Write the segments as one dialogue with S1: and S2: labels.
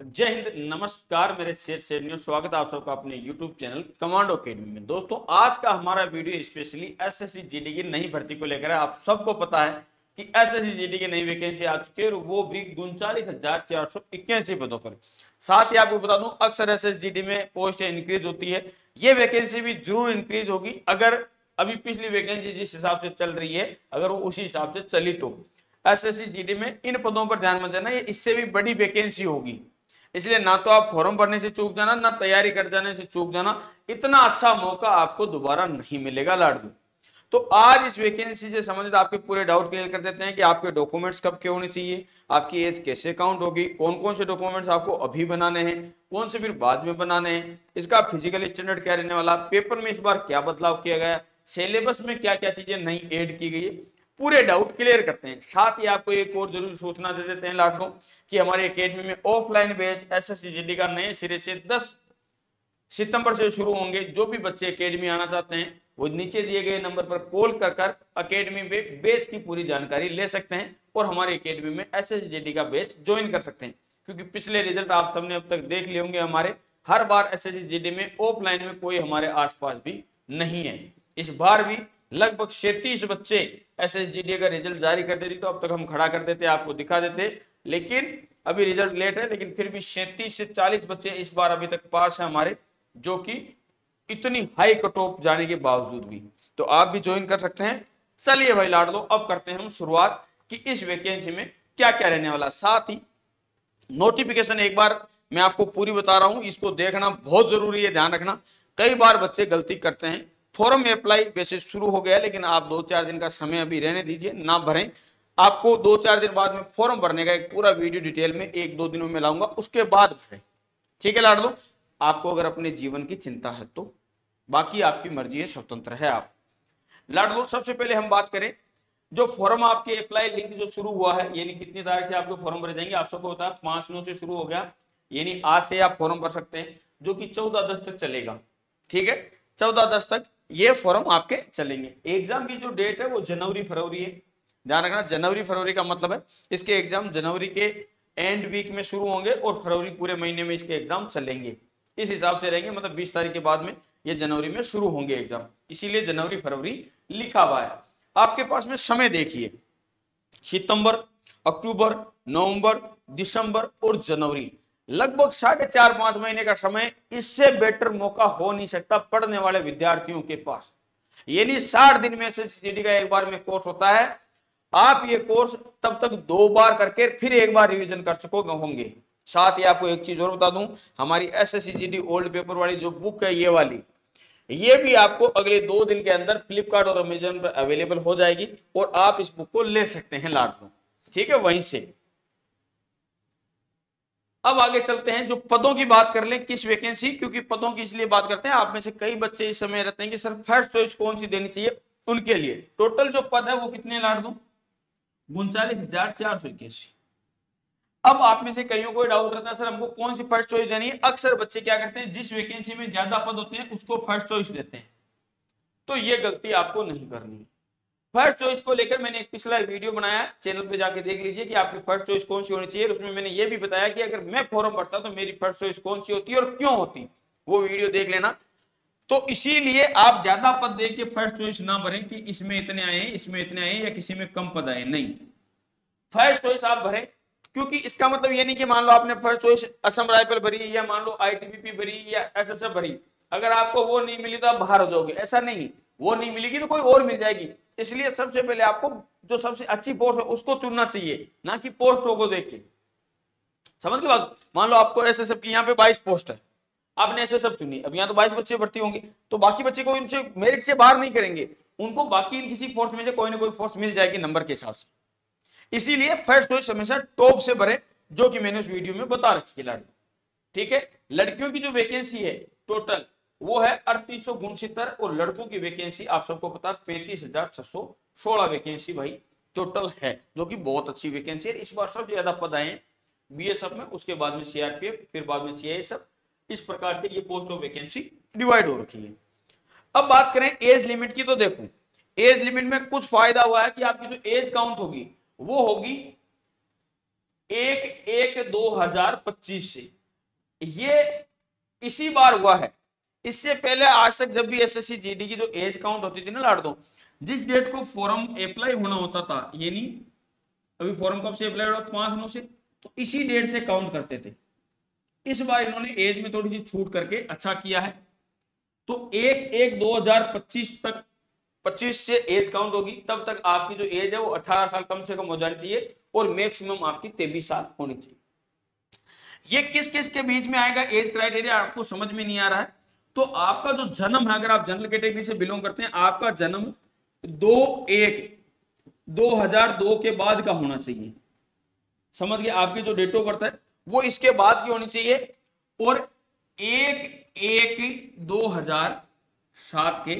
S1: जय हिंद, नमस्कार मेरे शेर शेर स्वागत आप सबका अपने YouTube चैनल कमांडो अकेडमी में। दोस्तों, आज का हमारा वीडियो स्पेशली एस एस की नई भर्ती को लेकर है। आप सबको पता है कि एस एस जीडी की नई वैकेंसी आ चुकी है वो भी उनचालीस हज़ार चार सौ इक्यासी पदों पर। साथ ही आपको बता दूँ, अक्सर एस एस में पोस्ट इंक्रीज होती है। ये वैकेंसी भी ज़रूर इंक्रीज होगी, अगर अभी पिछली वैकेंसी जिस हिसाब से चल रही है, अगर वो उसी हिसाब से चली तो। एस एस में इन पदों पर ध्यान मत देना, ये इससे भी बड़ी वैकेंसी होगी। इसलिए ना तो आप फॉर्म भरने से चूक जाना, ना तैयारी कर जाने से चूक जाना, इतना अच्छा मौका आपको दोबारा नहीं मिलेगा लाडू। तो आज इस वैकेंसी से संबंधित आपके पूरे डाउट क्लियर कर देते हैं कि आपके डॉक्यूमेंट्स कब के होने चाहिए, आपकी एज कैसे काउंट होगी कौन कौन से डॉक्यूमेंट्स आपको अभी बनाने हैं, कौन से फिर बाद में बनाने हैं, इसका फ़िज़िकल स्टैंडर्ड क्या रहने वाला पेपर में इस बार क्या बदलाव किया गया सिलेबस में क्या क्या चीज़ें नई एड की गई पूरे डाउट क्लियर करते हैं। साथ ही आपको एक और ज़रूर सूचना दे देते हैं लाडको कि हमारे अकेडमी में ऑफलाइन बैच एस एस का नए सिरे से 10 सितंबर से शुरू होंगे। जो भी बच्चे अकेडमी आना चाहते हैं, वो नीचे दिए गए नंबर पर कॉल कर कर अकेडमी में बैच की पूरी जानकारी ले सकते हैं और हमारे अकेडमी में एस एस का बैच ज्वाइन कर सकते हैं। क्योंकि पिछले रिज़ल्ट आप सबने अब तक देख लिए होंगे हमारे। हर बार एस एस में ऑफलाइन में कोई हमारे आसपास भी नहीं है। इस बार भी लगभग सैतीस बच्चे एस एस का रिज़ल्ट जारी कर देती तो अब तक हम खड़ा कर देते, आपको दिखा देते। लेकिन अभी रिज़ल्ट लेट है, लेकिन फिर भी सैतीस से चालीस बच्चे इस बार अभी तक पास है हमारे, जो कि इतनी हाई कट ऑफ़ जाने के बावजूद भी। तो आप भी ज्वाइन कर सकते हैं। चलिए भाई लाड लो अब करते हैं हम शुरुआत कि इस वैकेंसी में क्या क्या रहने वाला। साथ ही नोटिफिकेशन एक बार मैं आपको पूरी बता रहा हूँ, इसको देखना बहुत ज़रूरी है, ध्यान रखना। कई बार बच्चे गलती करते हैं फॉर्म में अप्लाई वैसे शुरू हो गया लेकिन आप दो चार दिन का समय अभी रहने दीजिए, ना भरें। आपको दो चार दिन बाद में फॉर्म भरने का एक पूरा वीडियो डिटेल में एक दो दिनों में लाऊँगा, उसके बाद भरें। ठीक है लाड लो आपको अगर अपने जीवन की चिंता है तो बाकी आपकी मर्ज़ी है, स्वतंत्र है आप। लाड लो सबसे पहले हम बात करें, जो फॉर्म आपके अप्लाई लिंक जो शुरू हुआ है, यानी कितनी तारीख से आपके फॉर्म भरे जाएँगे, आप सबको होता है पाँच नौ से शुरू हो गया, यानी आज से आप फॉर्म भर सकते हैं, जो कि चौदह दस तक चलेगा। ठीक है? चौदह दस तक ये फॉर्म आपके चलेंगे। एग्ज़ाम की जो डेट है, वो जनवरी, फरवरी है। ध्यान रखना, जनवरी, फरवरी का मतलब है, इसके एग्ज़ाम जनवरी के एंड वीक में शुरू होंगे और फरवरी पूरे महीने में इसके एग्ज़ाम चलेंगे। इस हिसाब से रहेंगे मतलब 20 तारीख के बाद में ये जनवरी में शुरू होंगे एग्ज़ाम इसीलिए जनवरी, फरवरी लिखा हुआ है। आपके पास में समय देखिए। सितंबर, अक्टूबर, नवंबर, दिसंबर और जनवरी। लगभग साढ़े चार पाँच महीने का समय इससे बेटर मौका हो नहीं सकता पढ़ने वाले विद्यार्थियों के पास। यानी साठ दिन में से का एक बार में कोर्स होता है। आप ये कोर्स तब तक दो बार करके फिर एक बार रिवीजन कर चुके होंगे। साथ ही आपको एक चीज़ और बता दूँ, हमारी एस एस ओल्ड पेपर वाली जो बुक है, ये वाली, ये भी आपको अगले दो दिन के अंदर फ्लिपकार्ट और अमेजन पर अवेलेबल हो जाएगी और आप इस बुक को ले सकते हैं लाड ठीक है, वहीं से। अब आगे चलते हैं, जो पदों की बात कर लें, किस वैकेंसी क्योंकि पदों की इसलिए बात करते हैं, आप में से कई बच्चे इस समय रहते हैं कि सर फ़र्स्ट चॉइस कौन सी देनी चाहिए उनके लिए। टोटल जो पद है वो कितने लाड़ दू? उनचालीस हज़ार चार सौ इक्यासी। अब आप में से कईयों को डाउट रहता है, सर हमको कौन सी फ़र्स्ट चॉइस देनी है? अक्सर बच्चे क्या करते हैं, जिस वैकेंसी में ज़्यादा पद होते हैं, उसको फ़र्स्ट चॉइस देते हैं। तो ये गलती आपको नहीं करनी है। फ़र्स्ट चॉइस को लेकर मैंने एक पिछला वीडियो बनाया, चैनल पे जाके देख लीजिए कि आपकी फ़र्स्ट चॉइस कौन सी होनी चाहिए। उसमें मैंने ये भी बताया कि अगर मैं फॉरम भरता तो मेरी फ़र्स्ट चॉइस कौन सी होती है और क्यों होती, वो वीडियो देख लेना। तो इसीलिए आप ज़्यादा पद देख के फ़र्स्ट चॉइस ना भरें कि इसमें इतने आए, इसमें इतने आए या किसी में कम पद आए। नहीं, फ़र्स्ट चॉइस आप भरें, क्योंकि इसका मतलब ये नहीं कि मान लो आपने फ़र्स्ट चॉइस असम राइफल भरी या मान लो आईटीबीपी भरी या एसएसएफ भरी। अगर आपको वो नहीं मिली तो आप बाहर हो जाओगे, ऐसा नहीं। वो नहीं मिलेगी तो कोई और मिल जाएगी। इसलिए सबसे पहले आपको जो सबसे अच्छी पोस्ट है, उसको चुनना चाहिए, ना कि पोस्टों को देख के। समझ के बात? मान लो आपको एस एस की यहाँ पे बाईस पोस्ट है। आपने एस चुनी। अब यहाँ तो बाईस बच्चे भर्ती होंगे। तो बाकी बच्चे को इनसे मेरिट से बाहर नहीं करेंगे। उनको बाकी किसी पोस्ट में से कोई ना कोई पोस्ट मिल जाएगी नंबर के हिसाब से। इसीलिए फ़र्स्ट चॉइस हमेशा टॉप से भरे, जो कि मैंने उस वीडियो में बता रखी है लड़की। ठीक है? लड़कियों की जो वैकेंसी है टोटल वो है अड़तीस सौ और लड़कों की वैकेंसी आप सबको पता, पैंतीस हज़ार छह सौ सोलह वैकेंसी भाई टोटल है, जो कि बहुत अच्छी वैकेंसी है। इस बार सबसे ज़्यादा पद आए बी बीएसएफ में, उसके बाद में सीआरपीएफ फिर बाद में सीआईएसएफ इस प्रकार से ये पोस्ट ऑफ़ वैकेंसी डिवाइड हो रखी है। अब बात करें एज लिमिट की तो देखो एज लिमिट में कुछ फ़ायदा हुआ है कि आपकी जो एज काउंट होगी, वो होगी एक एक दो हज़ार पच्चीस से। ये इसी बार हुआ है। इससे पहले आज तक जब भी एस एस की जो एज काउंट होती थी ना लाड़ दो, जिस डेट को फॉर्म अप्लाई होना होता था, ये नहीं, अभी फॉर्म कब से अप्लाई हो पाँच नौ से। तो इसी डेट से काउंट करते थे। इस बार इन्होंने एज में थोड़ी सी छूट करके अच्छा किया है। तो एक एक 2025 तक 25 से एज काउंट होगी, तब तक आपकी जो एज है वो 18 साल कम से कम हो जानी चाहिए और मैक्सिमम आपकी तेईस साल होनी चाहिए। ये किस किस के बीच में आएगा एज क्राइटेरिया आपको समझ में नहीं आ रहा है। तो आपका जो जन्म है, अगर आप जनरल कैटेगरी से बिलोंग करते हैं, आपका जन्म दो एक 2002 के बाद का होना चाहिए। समझ गए? आपकी जो डेट ऑफ़ बर्थ है, वो इसके बाद की होनी चाहिए और एक एक दो हज़ार सात के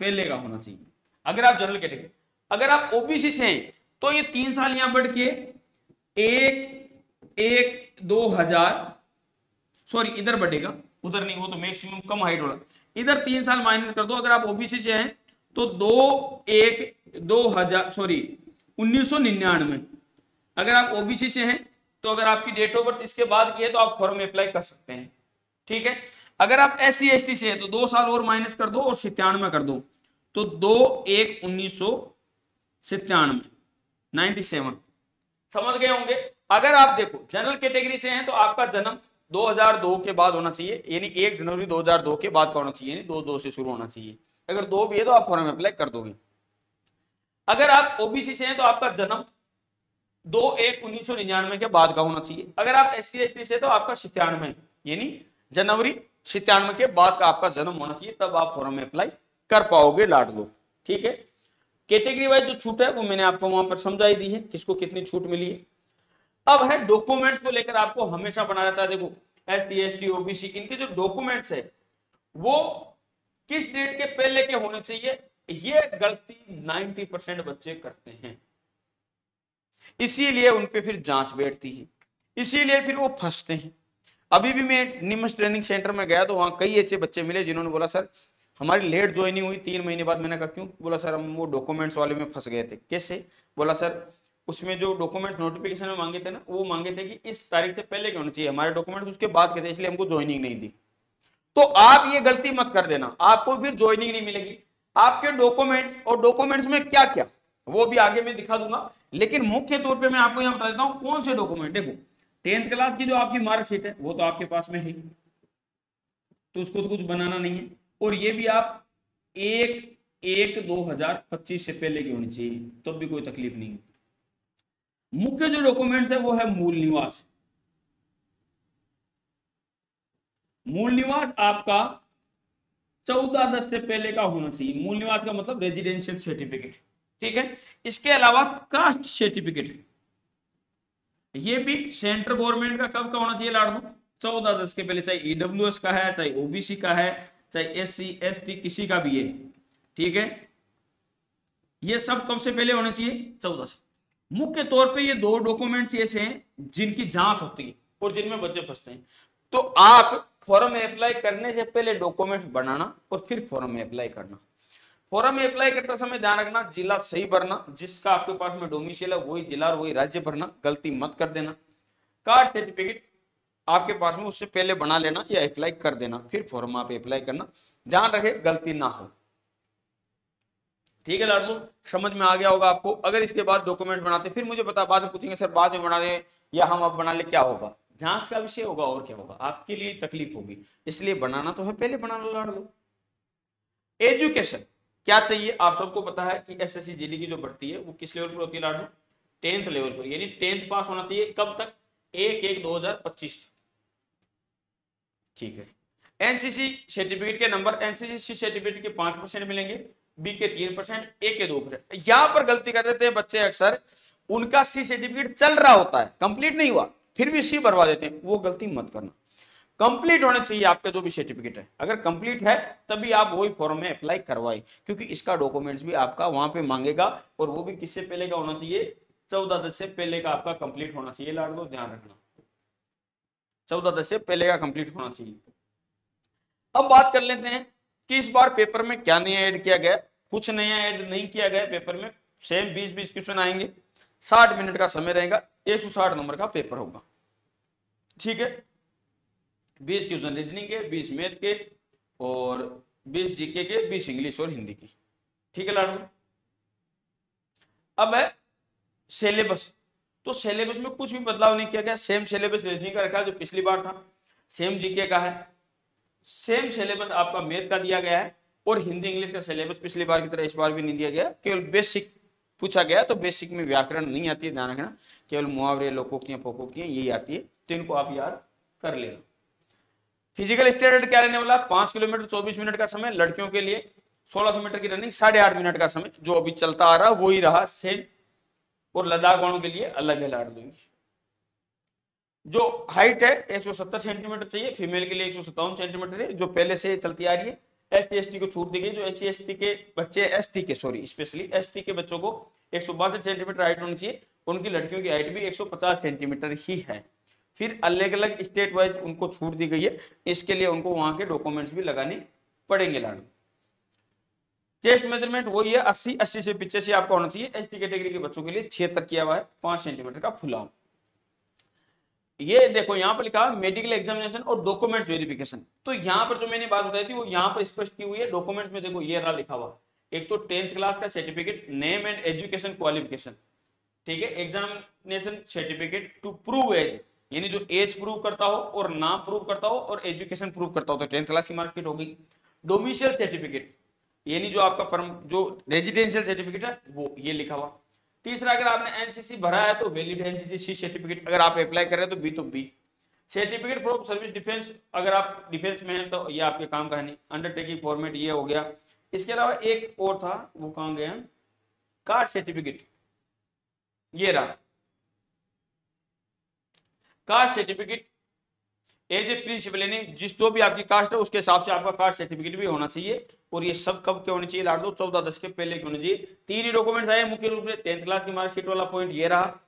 S1: पहले का होना चाहिए। अगर आप जनरल कैटेगरी अगर आप ओबीसी से हैं तो ये तीन साल यहाँ बढ़ के एक एक, दो हज़ार सॉरी इधर बढ़ेगा। उधर नहीं वो तो मैक्सिमम कम हाइट होगा इधर तीन साल माइनस कर दो, अगर आप ओबीसी से हैं तो दो एक, दो हज़ार सॉरी उन्नीस सौ निन्यानवे। अगर आप ओबीसी से हैं तो अगर आपकी डेट ऑफ़ बर्थ इसके बाद की है तो आप फॉर्म में अप्लाई कर सकते हैं। ठीक है? अगर आप एस सी एस टी से है तो दो साल और माइनस कर दो और सितयानवे कर दो। तो दो एक उन्नीस सौ सितयानवे नाइन्टी सेवन समझ गए होंगे? अगर आप देखो जनरल कैटेगरी से हैं तो आपका जन्म 2002 के बाद होना चाहिए, यानी एक जनवरी 2002 के बाद का होना चाहिए, यानी दो दो से शुरू होना चाहिए। अगर दो भी है तो आप फॉर्म अप्लाई कर दोगे। अगर आप ओबीसी से हैं तो आपका जन्म दो एक उन्नीस सौ निन्यानवे के बाद का होना चाहिए। अगर आप एस सी से तो आपका सितानवे यानी जनवरी सितयानवे के बाद का आपका जन्म होना चाहिए, तब आप फॉर्म में अप्लाई कर पाओगे लाड लो ठीक है? कैटेगरी वाइज जो छूट है, वो मैंने आपको वहाँ पर समझाई दी है, किसको कितनी छूट मिली है। अब है डॉक्यूमेंट्स को लेकर आपको हमेशा बना रहता है, देखो S T S T OBC इनके जो डॉक्यूमेंट्स है, वो किस डेट के पहले के होने चाहिए, ये गलती 90 परसेंट बच्चे करते हैं। इसीलिए उन पे फिर जाँच बैठती है, इसीलिए फिर वो फंसते हैं। अभी भी मैं निमस ट्रेनिंग सेंटर में गया तो वहाँ कई ऐसे बच्चे मिले जिन्होंने बोला, सर, हमारी लेट ज्वाइनिंग हुई, तीन महीने बाद मैंने कहा, क्यों? बोला, सर, हम वो डॉक्यूमेंट्स वाले में फंस गए थे। कैसे? बोला, सर उसमें जो डॉक्यूमेंट नोटिफिकेशन में मांगे थे ना, वो मांगे थे कि इस तारीख से पहले के होने चाहिए? हमारे डॉक्यूमेंट्स उसके बाद के थे, इसलिए हमको ज्वाइनिंग नहीं दी। तो आप ये गलती मत कर देना। आपको फिर ज्वाइनिंग नहीं मिलेगी। आपके डॉक्यूमेंट्स और डॉक्यूमेंट्स में क्या क्या वो भी आगे मैं दिखा दूँगा। लेकिन मुख्य तौर पे मैं आपको यहाँ बता देता हूँ, कौन से डॉक्यूमेंट देखो टेंथ क्लास की जो आपकी मार्कशीट है, वो तो आपके पास में है तो उसको तो कुछ बनाना नहीं है। और ये भी आप एक एक दो हज़ार पच्चीस से पहले की होनी चाहिए, तब तो भी कोई तकलीफ़ नहीं मुख्य जो डॉक्यूमेंट्स है वो है मूल निवास। मूल निवास आपका चौदह दस से पहले का होना चाहिए। मूल निवास का मतलब रेजिडेंशियल सर्टिफिकेट ठीक है? इसके अलावा कास्ट सर्टिफिकेट ये भी सेंट्रल गवर्नमेंट का कब का होना चाहिए लाड़ दो चौदह दस के पहले, चाहे ईडब्ल्यू का है, चाहे ओबीसी का है, चाहे एस सी एस टी किसी का भी है। ठीक है? ये सब कब से पहले होना चाहिए? चौदह से। मुख्य तौर पे ये दो डॉक्यूमेंट्स ऐसे हैं जिनकी जाँच होती है और जिनमें बच्चे फंसते हैं। तो आप फॉर्म अप्लाई करने से पहले डॉक्यूमेंट्स बनाना और फिर फॉर्म में अप्लाई करना। फॉर्म में अप्लाई करते समय ध्यान रखना, जिला सही भरना, जिसका आपके पास में डोमिशियल है, वही जिला और वही राज्य भरना, गलती मत कर देना। कास्ट सर्टिफिकेट आपके पास में, उससे पहले बना लेना या अप्लाई कर देना, फिर फॉर्म आप अप्लाई करना। ध्यान रखे, गलती ना हो। ठीक है लाडलो समझ में आ गया होगा आपको। अगर इसके बाद डॉक्यूमेंट्स बनाते, फिर मुझे बता, बाद में पूछेंगे, सर, बाद में बना दे या हम अब बना ले, क्या होगा? जाँच का विषय होगा और क्या होगा? आपके लिए तकलीफ़ होगी। इसलिए बनाना तो है, पहले बना लो लाड़ लो एजुकेशन क्या चाहिए? आप सबको पता है कि एस एस की जो भर्ती है, वो किस लेवल पर होती है लाडू टेंथ लेवल पर। यानी टेंथ पास होना चाहिए, कब तक? एक एक दो हज़ार पच्चीस। ठीक है। एनसीसी सर्टिफिकेट के नंबर एनसीसी सर्टिफिकेट के पाँच परसेंट मिलेंगे। बी के तीन परसेंट, ए के दो परसेंट। यहाँ पर गलती कर देते हैं बच्चे अक्सर। उनका सी सर्टिफिकेट चल रहा होता है, कंप्लीट नहीं हुआ, फिर भी सी भरवा देते हैं। वो गलती मत करना। कंप्लीट होना चाहिए आपका जो भी सर्टिफिकेट है। अगर कंप्लीट है, तभी आप वही फॉर्म में अप्लाई करवाए, क्योंकि इसका डॉक्यूमेंट्स भी आपका वहाँ पे मांगेगा और वो भी किससे पहले का होना चाहिए? चौदह दस से पहले का आपका कंप्लीट होना चाहिए। लाड़ दो, ध्यान रखना। चौदह दस से पहले का कंप्लीट होना चाहिए। अब बात कर लेते हैं कि इस बार पेपर में क्या नया ऐड किया गया? कुछ नया ऐड नहीं किया गया पेपर में। सेम बीस बीस क्वेश्चन आएँगे। साठ मिनट का समय रहेगा। 160 नंबर का पेपर होगा। ठीक है? बीस क्वेश्चन रीजनिंग के, बीस मैथ के और बीस जीके के, बीस इंग्लिश और हिंदी के। ठीक है लाडू? अब है सिलेबस। तो सिलेबस में कुछ भी बदलाव नहीं किया गया। सेम सिलेबस रीजनिंग का रखा जो पिछली बार था। सेम जीके का है। सेम सिलेबस आपका मैथ का दिया गया है और हिंदी इंग्लिश का सिलेबस पिछली बार की तरह इस बार भी नहीं दिया गया। केवल बेसिक पूछा गया तो बेसिक में व्याकरण नहीं आती है, ध्यान रखना। केवल मुहावरे, लोकोक्तियाँ पोकोक्तियाँ यही आती है तो इनको आप याद कर लेना। फ़िज़िकल स्टैंडर्ड क्या रहने वाला? पाँच किलोमीटर, चौबीस मिनट का समय लड़कियों के लिए, सोलह सौ मीटर की रनिंग साढ़े आठ मिनट का समय, जो अभी चलता आ रहा वो ही रहा सेम और लद्दाख वालों के लिए अलग अलग दूँगी जो हाइट है 170 सेंटीमीटर चाहिए फीमेल के लिए एक सेंटीमीटर है, जो पहले से चलती आ रही है। एस टी को छूट दी गई जो एस सी के बच्चे एस के सॉरी स्पेशली एस के बच्चों को एक सेंटीमीटर हाइट होनी चाहिए। उनकी लड़कियों की हाइट भी 150 सेंटीमीटर ही है। फिर अलग अलग स्टेट वाइज उनको छूट दी गई है। इसके लिए उनको वहाँ के डॉक्यूमेंट्स भी लगाने पड़ेंगे लाड़। चेस्ट मेज़रमेंट वही है, अस्सी अस्सी से पीछे से आपका होना चाहिए। एसटी कैटेगरी के बच्चों के लिए छिहत्तर किया हुआ है, पाँच सेंटीमीटर का फुलाव ये देखो, यहाँ पर लिखा मेडिकल एग्जामिनेशन और डॉक्यूमेंट्स वेरिफिकेशन तो यहाँ पर जो मैंने बात बताई थी, वो यहाँ पर स्पष्ट की हुई है। डॉक्यूमेंट्स में देखो, ये रहा लिखा हुआ। एक तो टेंथ क्लास का certificate name and education qualification ठीक है examination certificate to prove age यानी जो एज प्रूव करता हो और नाम प्रूव करता हो और एजुकेशन प्रूव करता हो। तो टेंथ क्लास की मार्कशीट होगी। डोमिशियल सर्टिफिकेट यानी जो आपका परम, जो रेजिडेंशियल सर्टिफिकेट है, वो ये लिखा हुआ। तीसरा, अगर आपने एनसीसी भरा है तो वैलिड एनसीसी सी सर्टिफिकेट अगर आप अप्लाई कर रहे हैं तो बी तो B certificate for service defence अगर आप डिफेंस में हैं तो ये आपके काम का नहीं। अंडरटेकिंग फॉर्मेट ये हो गया। इसके अलावा एक और था, वो कहा गया कास्ट सर्टिफिकेट ये रहा। Caste certificate as a principal यानी जिस जो भी आपकी कास्ट है, उसके हिसाब से आपका कास्ट सर्टिफिकेट भी होना चाहिए। और ये सब कब के होने चाहिए? लाड़ दो, चौदह, दस के पहले के होने चाहिए। तीन ही डॉक्यूमेंट्स आए मुख्य रूप से टेंथ क्लास की मार्कशीट वाला पॉइंट ये रहा,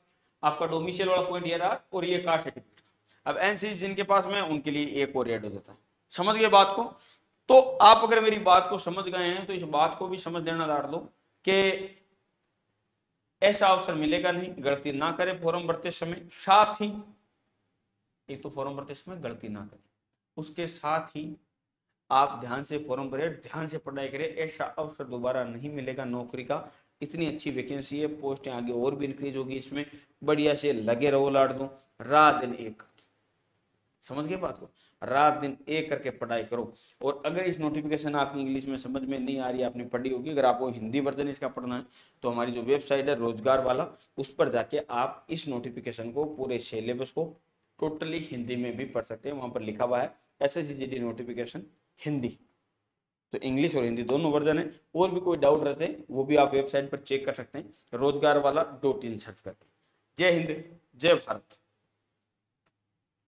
S1: आपका डोमिशियल वाला पॉइंट ये रहा, और ये कास्ट सर्टिफिकेट अब एनसी जिनके पास में उनके लिए एक और एड हो जाता है। समझ गए बात को? तो आप अगर मेरी बात को समझ गए हैं तो इस बात को भी समझ लेना लाट दो कि ऐसा अवसर मिलेगा नहीं, गलती ना करें फॉर्म भरते समय। साथ ही एक तो फॉर्म भरते समय गलती ना करें। उसके साथ ही आप ध्यान से फॉर्म भरे ध्यान से पढ़ाई करें, ऐसा अवसर दोबारा नहीं मिलेगा नौकरी का। इतनी अच्छी वैकेंसी है पोस्टें आगे और भी इंक्रीज होगी इसमें। बढ़िया से लगे रहो लाड़ दो रात दिन एक समझ गए बात को? रात दिन एक करके पढ़ाई करो। और अगर इस नोटिफिकेशन आपकी इंग्लिश में समझ में नहीं आ रही, आपने पढ़ी होगी, अगर आपको हिंदी वर्जन इसका पढ़ना है तो हमारी जो वेबसाइट है, रोज़गार वाला, उस पर जाके आप इस नोटिफिकेशन को, पूरे सिलेबस को टोटली हिंदी में भी पढ़ सकते हैं, वहाँ पर लिखा हुआ है एस एस नोटिफिकेशन हिंदी। तो इंग्लिश और हिंदी दोनों वर्जन है, और भी कोई डाउट रहते हैं, वो भी आप वेबसाइट पर चेक कर सकते हैं, रोज़गार वाला डॉट इन सर्च करके। जय हिंद, जय भारत।